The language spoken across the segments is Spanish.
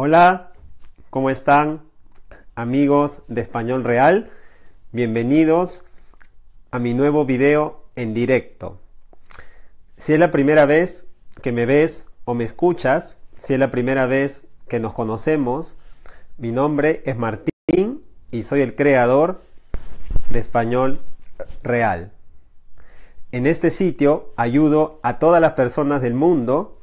Hola, ¿cómo están amigos de Español Real? Bienvenidos a mi nuevo video en directo. Si es la primera vez que me ves o me escuchas, si es la primera vez que nos conocemos, mi nombre es Martín y soy el creador de Español Real. En este sitio ayudo a todas las personas del mundo,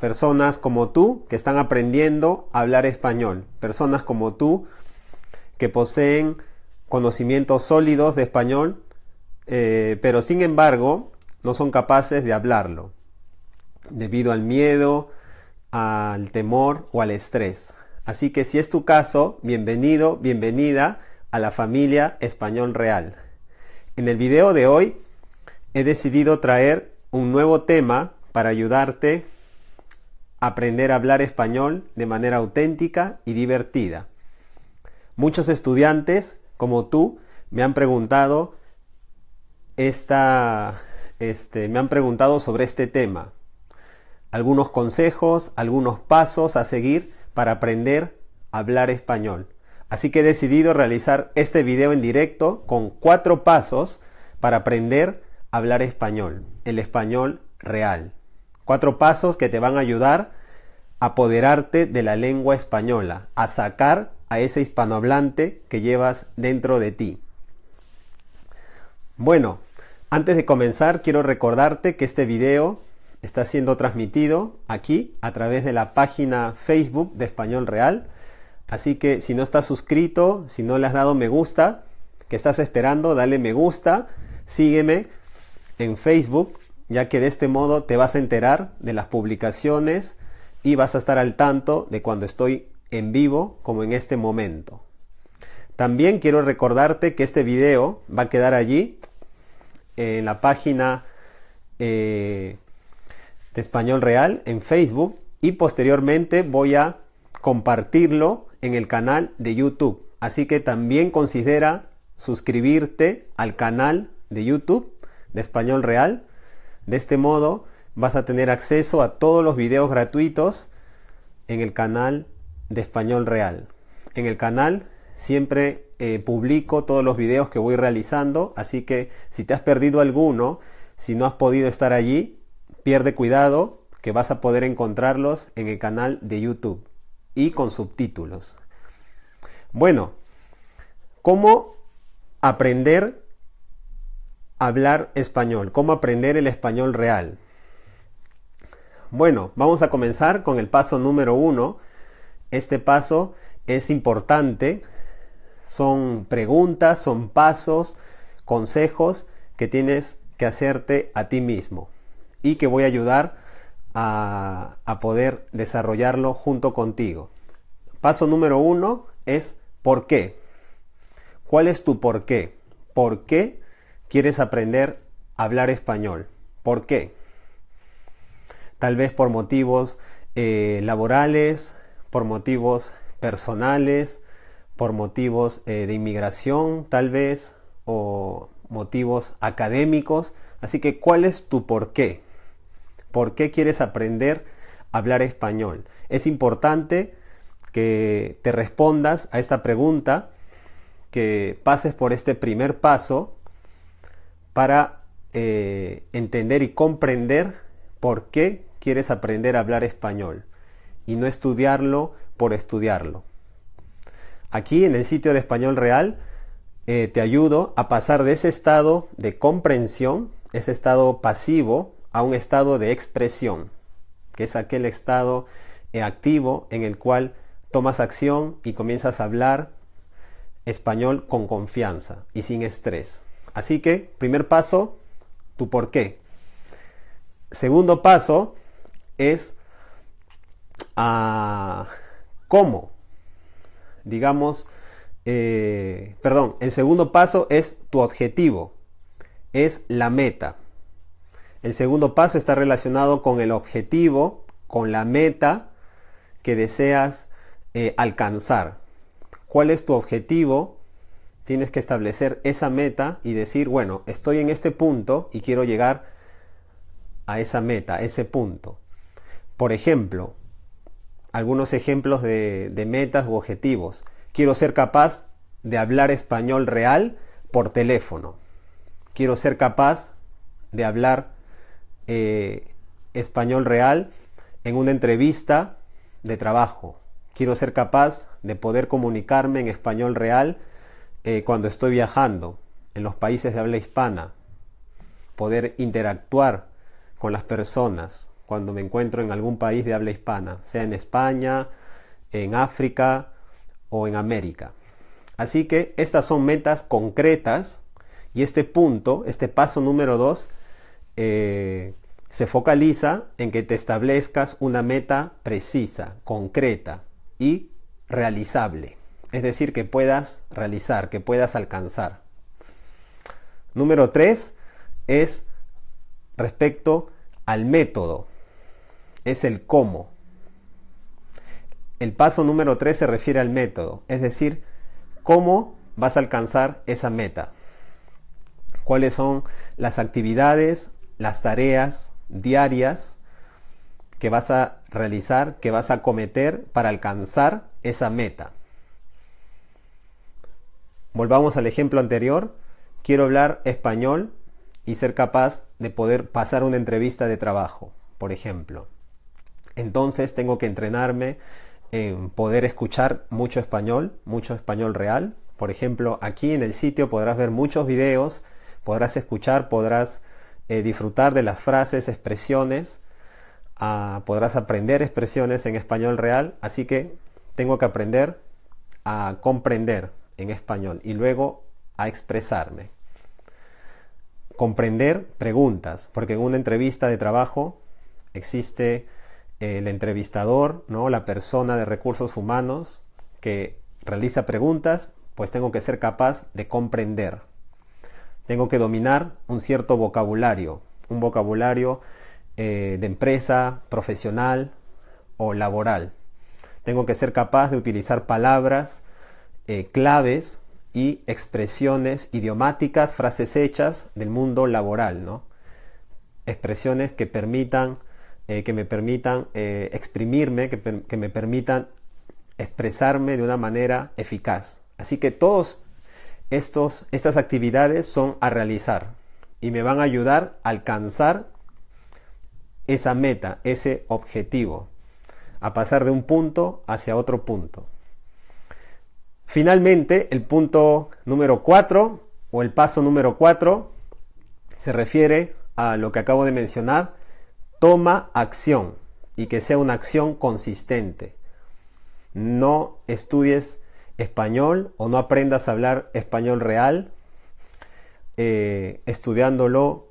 personas como tú que están aprendiendo a hablar español, personas como tú que poseen conocimientos sólidos de español, eh, pero sin embargo no son capaces de hablarlo debido al miedo, al temor o al estrés. Así que si es tu caso, bienvenido, bienvenida a la familia Español Real. En el video de hoy he decidido traer un nuevo tema para ayudarte aprender a hablar español de manera auténtica y divertida. Muchos estudiantes, como tú, me han preguntado esta, este, me han preguntado sobre este tema. Algunos consejos, algunos pasos a seguir para aprender a hablar español. Así que he decidido realizar este video en directo con cuatro pasos para aprender a hablar español, el español real. Cuatro pasos que te van a ayudar a apoderarte de la lengua española, a sacar a ese hispanohablante que llevas dentro de ti. Bueno, antes de comenzar quiero recordarte que este video está siendo transmitido aquí a través de la página Facebook de Español Real. Así que si no estás suscrito, si no le has dado me gusta, ¿qué estás esperando? Dale me gusta, sígueme en Facebook, ya que de este modo te vas a enterar de las publicaciones y vas a estar al tanto de cuando estoy en vivo como en este momento. También quiero recordarte que este video va a quedar allí en la página eh, de Español Real en Facebook y posteriormente voy a compartirlo en el canal de YouTube. Así que también considera suscribirte al canal de YouTube de Español Real. De este modo vas a tener acceso a todos los videos gratuitos en el canal de Español Real. En el canal siempre eh, publico todos los videos que voy realizando, así que si te has perdido alguno, si no has podido estar allí, pierde cuidado que vas a poder encontrarlos en el canal de YouTube y con subtítulos. Bueno, ¿cómo aprender hablar español? ¿Cómo aprender el español real? Bueno, vamos a comenzar con el paso número uno. Este paso es importante. Son preguntas, son pasos, consejos que tienes que hacerte a ti mismo y que voy a ayudar a, poder desarrollarlo junto contigo. Paso número uno es ¿por qué? ¿Cuál es tu por qué? ¿Por qué quieres aprender a hablar español? ¿Por qué? Tal vez por motivos eh, laborales, por motivos personales, por motivos eh, de inmigración, tal vez, o motivos académicos. Así que, ¿cuál es tu por qué? ¿Por qué quieres aprender a hablar español? Es importante que te respondas a esta pregunta, que pases por este primer paso para eh, entender y comprender por qué quieres aprender a hablar español y no estudiarlo por estudiarlo. Aquí en el sitio de Español Real eh, te ayudo a pasar de ese estado de comprensión, ese estado pasivo, a un estado de expresión, que es aquel estado eh, activo en el cual tomas acción y comienzas a hablar español con confianza y sin estrés. Así que, primer paso, tu por qué. Segundo paso es a ah, cómo. Digamos, eh, perdón, el segundo paso es tu objetivo, es la meta. El segundo paso está relacionado con el objetivo, con la meta que deseas eh, alcanzar. ¿Cuál es tu objetivo? Tienes que establecer esa meta y decir, bueno, estoy en este punto y quiero llegar a esa meta, a ese punto. Por ejemplo, algunos ejemplos de, metas u objetivos. Quiero ser capaz de hablar español real por teléfono. Quiero ser capaz de hablar eh, español real en una entrevista de trabajo. Quiero ser capaz de poder comunicarme en español real eh, cuando estoy viajando en los países de habla hispana. Poder interactuar con las personas cuando me encuentro en algún país de habla hispana, sea en España, en África o en América. Así que estas son metas concretas y este punto, este paso número dos, eh, se focaliza en que te establezcas una meta precisa, concreta y realizable. Es decir, que puedas realizar, que puedas alcanzar. Número tres es respecto al método es el cómo. El paso número 3 se refiere al método, es decir, cómo vas a alcanzar esa meta. Cuáles son las actividades, las tareas diarias que vas a realizar, que vas a cometer para alcanzar esa meta. Volvamos al ejemplo anterior. Quiero hablar español y ser capaz de poder pasar una entrevista de trabajo, por ejemplo. Entonces tengo que entrenarme en poder escuchar mucho español, mucho español real. Por ejemplo, aquí en el sitio podrás ver muchos videos, podrás escuchar, podrás eh, disfrutar de las frases, expresiones, ah, podrás aprender expresiones en español real. Así que tengo que aprender a comprender en español y luego a expresarme. Comprender preguntas, porque en una entrevista de trabajo existe el entrevistador, ¿no? la persona de recursos humanos que realiza preguntas, pues tengo que ser capaz de comprender. Tengo que dominar un cierto vocabulario, un vocabulario eh, de empresa, profesional o laboral. Tengo que ser capaz de utilizar palabras eh, claves y expresiones idiomáticas, frases hechas del mundo laboral, ¿no? Expresiones que permitan eh, que me permitan eh, exprimirme, que, me permitan expresarme de una manera eficaz. Así que todas estas actividades son a realizar y me van a ayudar a alcanzar esa meta, ese objetivo, a pasar de un punto hacia otro punto. Finalmente, el punto número 4 o el paso número 4 se refiere a lo que acabo de mencionar, Toma acción y que sea una acción consistente. No estudies español o no aprendas a hablar español real eh, estudiándolo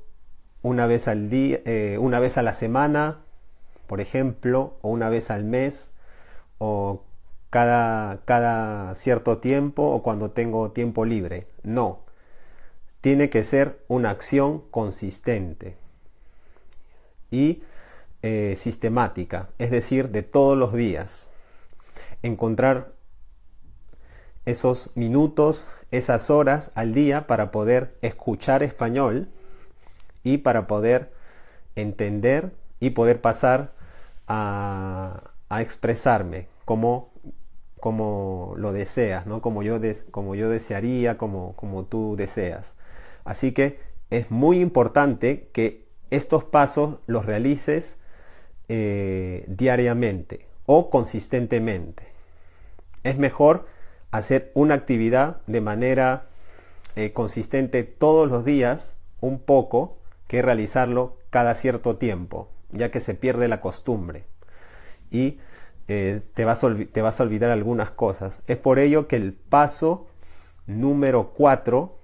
una vez al día, eh, una vez a la semana, por ejemplo, o una vez al mes, o cada, cada cierto tiempo, o cuando tengo tiempo libre. No. Tiene que ser una acción consistente y eh, sistemática, es decir, de todos los días. Encontrar esos minutos, esas horas al día para poder escuchar español y para poder entender y poder pasar a, expresarme como, como lo deseas, ¿no? como, yo como yo desearía, como, como tú deseas. Así que es muy importante que estos pasos los realices eh, diariamente o consistentemente. Es mejor hacer una actividad de manera eh, consistente todos los días, un poco, que realizarlo cada cierto tiempo, ya que se pierde la costumbre y eh, te, vas te vas a olvidar algunas cosas. Es por ello que el paso número 4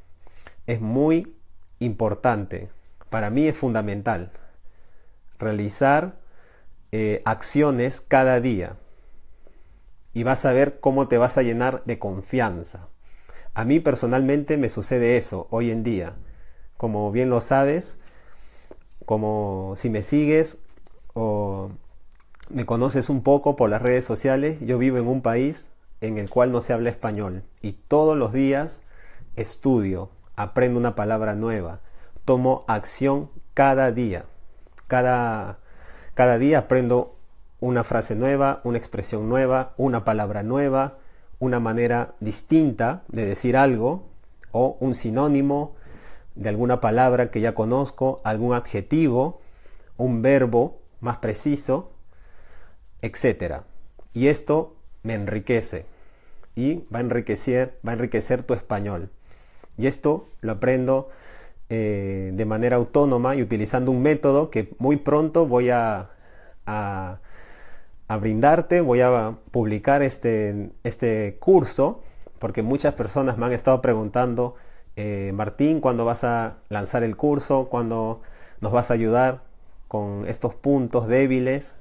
es muy importante para mí es fundamental realizar eh, acciones cada día y vas a ver cómo te vas a llenar de confianza. A mí personalmente me sucede eso hoy en día. Como bien lo sabes, como si me sigues o me conoces un poco por las redes sociales, yo vivo en un país en el cual no se habla español y todos los días estudio, aprendo una palabra nueva, tomo acción cada día. Cada, cada día aprendo una frase nueva, una expresión nueva, una palabra nueva, una manera distinta de decir algo o un sinónimo de alguna palabra que ya conozco, algún adjetivo, un verbo más preciso, etc. Y esto me enriquece y va a enriquecer, va a enriquecer tu español. Y esto lo aprendo eh, de manera autónoma y utilizando un método que muy pronto voy a, a, brindarte, voy a publicar este, este curso, porque muchas personas me han estado preguntando, eh, Martín, ¿cuándo vas a lanzar el curso? ¿Cuándo nos vas a ayudar con estos puntos débiles?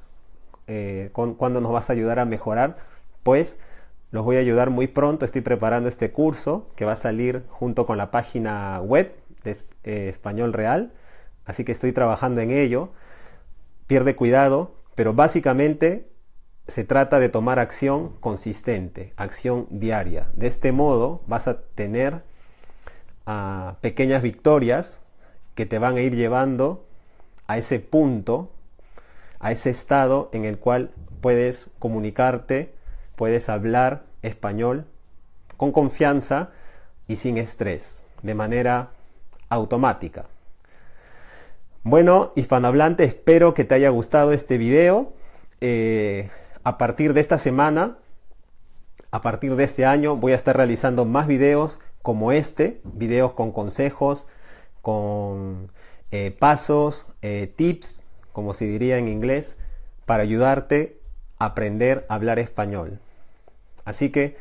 Eh, ¿Cuándo nos vas a ayudar a mejorar? Pues los voy a ayudar muy pronto. Estoy preparando este curso que va a salir junto con la página web de eh, Español Real. Así que estoy trabajando en ello. Pierde cuidado, pero básicamente se trata de tomar acción consistente, acción diaria. De este modo vas a tener ah, pequeñas victorias que te van a ir llevando a ese punto, a ese estado en el cual puedes comunicarte puedes hablar español con confianza y sin estrés, de manera automática. Bueno, hispanohablante, espero que te haya gustado este video. Eh, a partir de esta semana, a partir de este año, voy a estar realizando más videos como este, videos con consejos, con eh, pasos, eh, tips, como se diría en inglés, para ayudarte a aprender a hablar español. Así que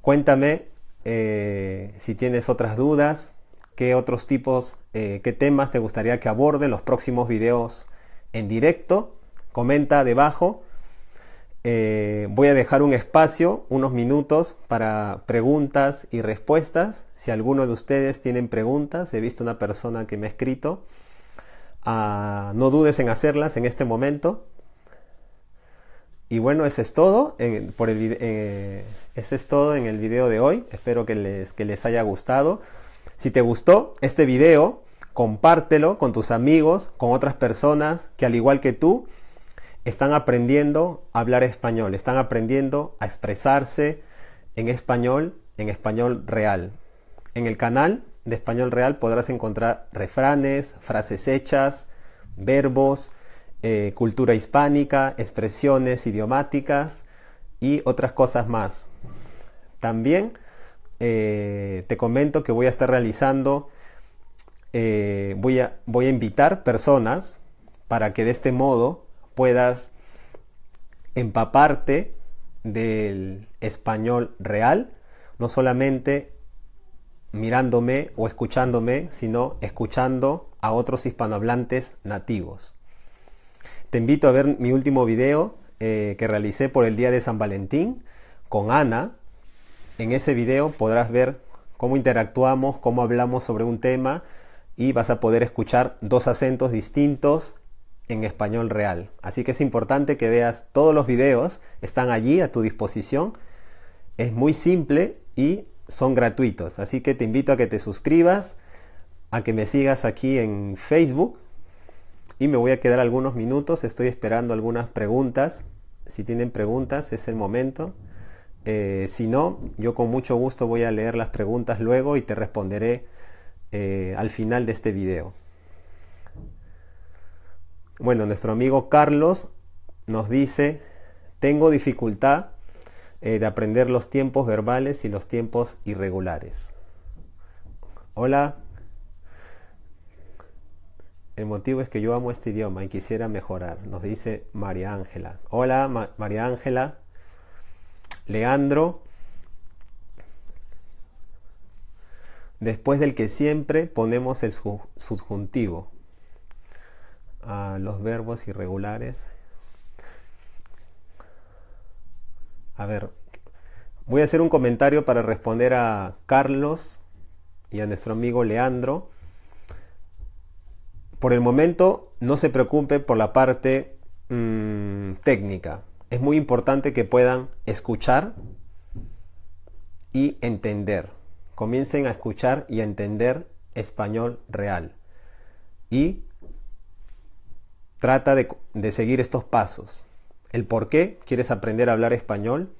cuéntame eh, si tienes otras dudas, qué otros tipos, eh, qué temas te gustaría que aborde los próximos videos en directo. Comenta debajo. Eh, voy a dejar un espacio, unos minutos para preguntas y respuestas. Si alguno de ustedes tienen preguntas, he visto una persona que me ha escrito. No dudes en hacerlas en este momento. Y bueno, eso es todo. En, el, eh, eso es todo en el video de hoy. Espero que les, que les haya gustado. Si te gustó este video, compártelo con tus amigos, con otras personas que al igual que tú están aprendiendo a hablar español, están aprendiendo a expresarse en español, en español real. En el canal de Español Real podrás encontrar refranes, frases hechas, verbos, eh, cultura hispánica, expresiones idiomáticas y otras cosas más. También eh, te comento que voy a estar realizando, eh, voy, a, voy a invitar personas para que de este modo puedas empaparte del español real, no solamente mirándome o escuchándome, sino escuchando a otros hispanohablantes nativos. Te invito a ver mi último video eh, que realicé por el día de San Valentín con Ana. En ese video podrás ver cómo interactuamos, cómo hablamos sobre un tema y vas a poder escuchar dos acentos distintos en español real. Así que es importante que veas todos los videos, están allí a tu disposición. Es muy simple y son gratuitos. Así que te invito a que te suscribas, a que me sigas aquí en Facebook y me voy a quedar algunos minutos, estoy esperando algunas preguntas. Si tienen preguntas es el momento. Eh, si no, yo con mucho gusto voy a leer las preguntas luego y te responderé eh, al final de este video. Bueno, nuestro amigo Carlos nos dice, tengo dificultad eh, de aprender los tiempos verbales y los tiempos irregulares. Hola, el motivo es que yo amo este idioma y quisiera mejorar, nos dice María Ángela. Hola María Ángela. Leandro. Después del que siempre ponemos el subjuntivo. a los verbos irregulares. A ver, voy a hacer un comentario para responder a Carlos y a nuestro amigo Leandro por el momento no se preocupe por la parte mm, técnica. Es muy importante que puedan escuchar y entender. Comiencen a escuchar y a entender español real. Y trata de, de seguir estos pasos. El por qué quieres aprender a hablar español,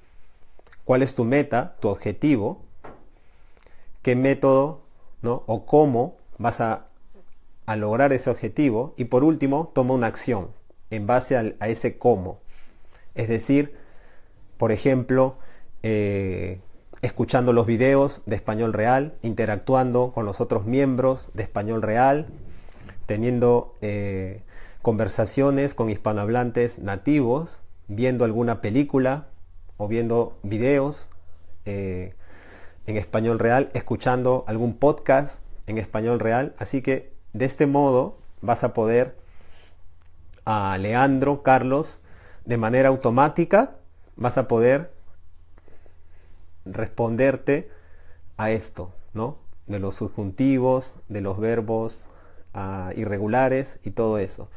cuál es tu meta, tu objetivo, qué método o cómo vas a, lograr ese objetivo y por último toma una acción en base a, ese cómo. Es decir, por ejemplo, eh, escuchando los videos de Español Real, interactuando con los otros miembros de Español Real, teniendo eh, conversaciones con hispanohablantes nativos, viendo alguna película o viendo videos eh, en español real, escuchando algún podcast en español real. Así que de este modo vas a poder a Leandro, Carlos, de manera automática, vas a poder responderte a esto, ¿no? De los subjuntivos, de los verbos ah, irregulares y todo eso.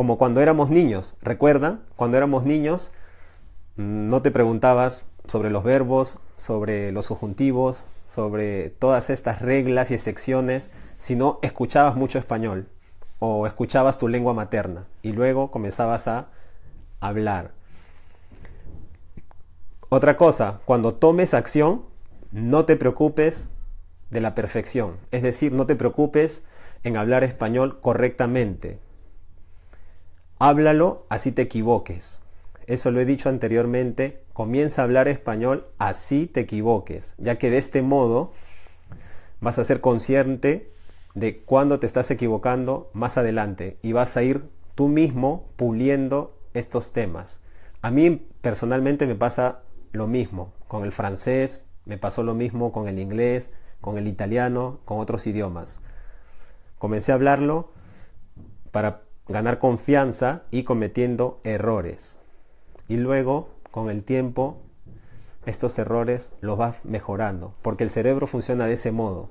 Como cuando éramos niños, ¿recuerdan? Cuando éramos niños no te preguntabas sobre los verbos, sobre los subjuntivos, sobre todas estas reglas y secciones, sino escuchabas mucho español o escuchabas tu lengua materna y luego comenzabas a hablar. Otra cosa, cuando tomes acción, no te preocupes de la perfección, es decir, no te preocupes en hablar español correctamente. Háblalo así te equivoques. Eso lo he dicho anteriormente. Comienza a hablar español así te equivoques, ya que de este modo vas a ser consciente de cuándo te estás equivocando más adelante y vas a ir tú mismo puliendo estos temas. A mí personalmente me pasa lo mismo con el francés, me pasó lo mismo con el inglés, con el italiano, con otros idiomas. Comencé a hablarlo para ganar confianza y cometiendo errores. Y luego, con el tiempo, estos errores los vas mejorando, porque el cerebro funciona de ese modo.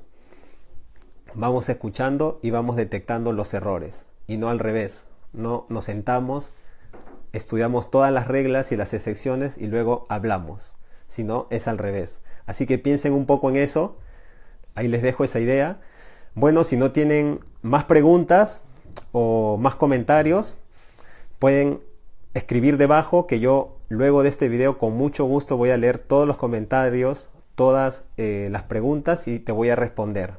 Vamos escuchando y vamos detectando los errores, y no al revés. No nos sentamos estudiamos todas las reglas y las excepciones y luego hablamos, sino es al revés. Así que piensen un poco en eso, ahí les dejo esa idea. Bueno, si no tienen más preguntas o más comentarios, pueden escribir debajo que yo luego de este video con mucho gusto voy a leer todos los comentarios, todas eh, las preguntas y te voy a responder.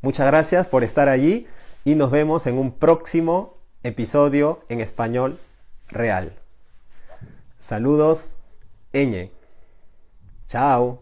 Muchas gracias por estar allí y nos vemos en un próximo episodio en español real. Saludos, Eñe. Chao.